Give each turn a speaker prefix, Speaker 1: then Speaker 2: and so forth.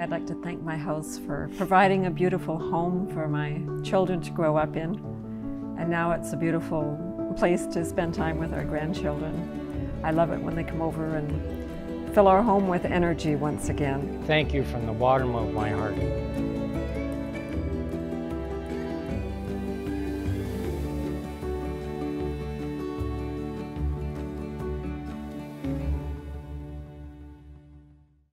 Speaker 1: I'd like to thank my house for providing a beautiful home for my children to grow up in. And now it's a beautiful place to spend time with our grandchildren. I love it when they come over and fill our home with energy once again.
Speaker 2: Thank you from the bottom of my heart.